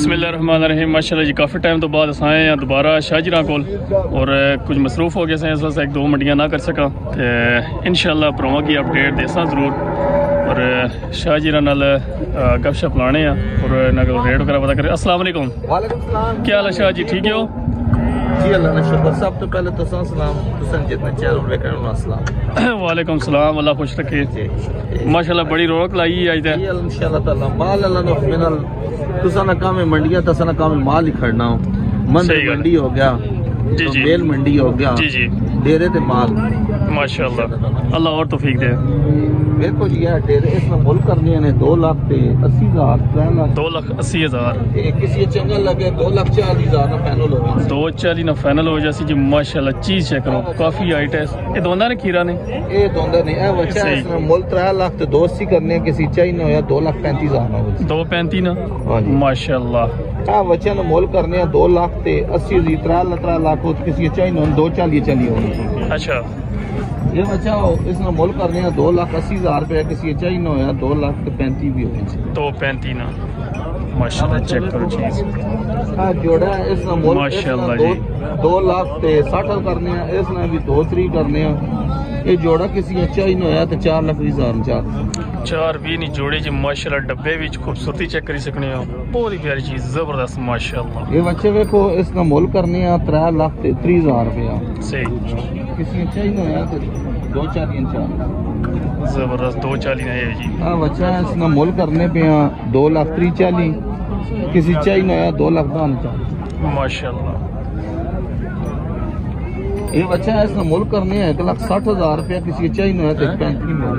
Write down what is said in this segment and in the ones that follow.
بسم اللہ الرحمن الرحیم۔ ماشاءاللہ جی کافی ٹائم تو بعد اس آئے ہیں دوبارہ شاہ جیران کول۔ اور کچھ مصروف ہو گئے سے اس واسطے ایک دو منڈیاں نہ کر سکا۔ انشاءاللہ پروما کی اپڈیٹ دیساں ضرور۔ اور شاہ جیران نال گپ شپ لانے ہیں۔ اور ریٹ وغیرہ پتا کرے السلام علیکم۔ وعلیکم السلام۔ کیا حال ہے شاہ جی ٹھیک ہو؟ جی اللہ نے شکر۔ سب تو پہلے تو سلام جتنے لے کر السلام وعلیکم السلام اللہ خوش رکھے۔ ماشاءاللہ بڑی رونق لائی ہے اج تے۔ جی انشاءاللہ تعالی۔ مال اللہ نے منل کام منڈیاں تسن کام مال ہی کھڑنا۔ ہو مند۔ منڈی ہو گیا جی جی۔ میل منڈی ہو گیا۔ جی جی۔ ڈیرے تے مال۔ ماشاءاللہ۔ اللہ اور توفیق دے۔ ماشاء اللہ بچے چالی ہو بچا مل کر دو لاکھ اَسی ہزار۔ ہزار روپیہ کسی اچھا نہ ہویا دو لاکھ تو پینتی بھی ہوئے دو پینتی نہ ماشاءاللہ چیک کرو چیز جوڑا اس نے مول ماشاءاللہ جی دو لاکھ تے ساٹھ کرنے ہیں اس نے بھی دو تری کرنے ہیں یہ جوڑا کسی اچھا ہی نہ ہویا تے چار لاکھ بھی زار چار چار بھی نہیں جوڑے جی ماشاءاللہ ڈبے بھی خوبصورتی چیک کری سکنے ہو بہت ہی پیاری چیز زبردست ماشاءاللہ یہ بچے ویکھو اس نے مول کرنے ہیں 3 لاکھ تے 3000 روپے صحیح کسی اچھا ہی نہ ہویا تے دو چالی ان شاء اللہ زبردست دو چالی نیا جی ہاں بچہ ہے اس نے مول کرنے پہ ہاں دو لاکھ تری چالی کسی چاہی نیا دو لاکھ دان چالی ماشاء اللہ یہ بچہ ہے اس نے مول کرنے ہے ایک لاکھ ساٹھ ہزار روپیہ کسی چاہی نیا تو پینتی مول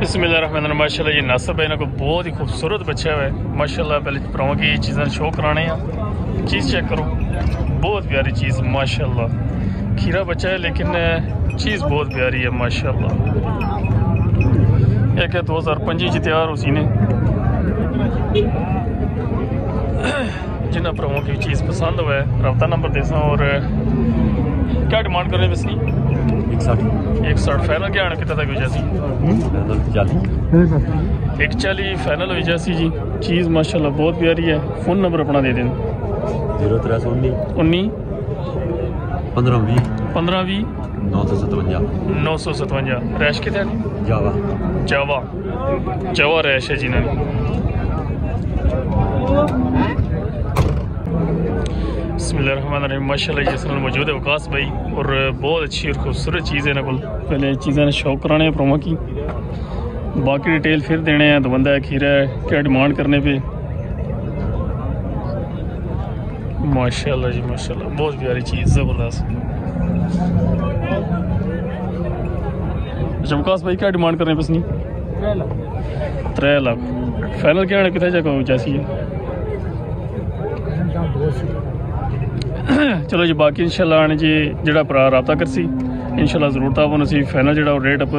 بسم اللہ الرحمن الرحیم ماشاءاللہ یہ ناصب ہے کو بہت ہی خوبصورت بچہ ہے ماشاءاللہ پہلے پراؤں کی چیزیں شو کرانے ہیں چیز چیک کرو بہت پیاری چیز ماشاءاللہ کھیرا بچہ ہے لیکن چیز بہت پیاری ہے ماشاءاللہ ایک ہے دو ہزار پنجی جی تیار اسی نے جنہ پراؤں کی چیز پسند ہوئے رابطہ نمبر دے ساں اور کیا ڈیمانڈ کر رہے ہیں بس نہیں ایک ساٹھ ایک ساٹھ فائنل کیا آنا کتنا تک ہو جاسی چالیس ایک چالی فائنل ہو جاسی جی چیز ماشاءاللہ بہت پیاری ہے فون نمبر اپنا دے دیں زیرو تر سو انی انی پندرہ بھی پندرہ بھی نو سو ستوجا نو سو ستوجا ریش کتنے جاوا جاوا جاوا ریش ہے جی نا بسم اللہ الرحمن الرحیم۔ ماشاءاللہ جس میں موجود ہے، وقاص بھائی، اور بہت اچھی اور خوبصورت چیز ہے نا نقل پہلے چیزیں نے شوق کرانے ہیں پرومو کی۔ باقی ڈیٹیل پھر دینے ہیں، تو بندہ کھیرا ہے، کیا ڈیمانڈ کرنے پہ؟ ماشاءاللہ جی ماشاءاللہ، بہت پیاری چیز، زبردست۔ اچھا وقاص بھائی، کیا ڈیمانڈ کرنے پہ نہیں ترے لاکھ۔ فائنل کیا ہے؟ کتنے جگہ جیسی ہے؟ چلو جی باقی انشاءاللہ آنے جی جڑا پرا رابطہ کرسی انشاءاللہ ضرور تھا وہ اسی فائنل جڑا وہ rate up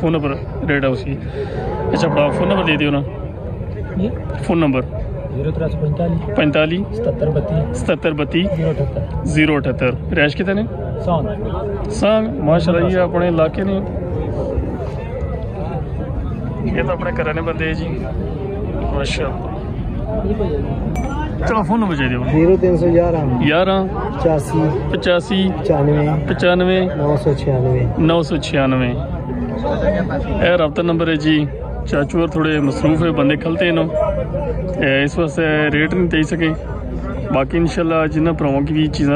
phone number rate ہے اسی اچھا پڑا فون نمبر دے دیو نا فون نمبر زیرو تر سو پینتالیس پینتالی ستر بتیس ستر بتی زیرو اٹھہتر زیرو اٹھہتر ریش کتنے سو سانگ ماشاءاللہ یہ اپنے علاقے نے یہ تو اپنے کرانے بندے ہیں جی ماشاءاللہ چلو فون نمبر چاہیے دیو زیرو تین سو گیارہ گیارہ پچاسی پچاسی پچانوے پچانوے نو سو چھیانوے نو سو چھیانوے اے رابطہ نمبر ہے جی چاچو اور تھوڑے مصروف ہے بندے کھلتے ہیں نو اے اس واسطے ریٹ نہیں دے سکے باقی انشاءاللہ جنہ پراؤں کی بھی چیزیں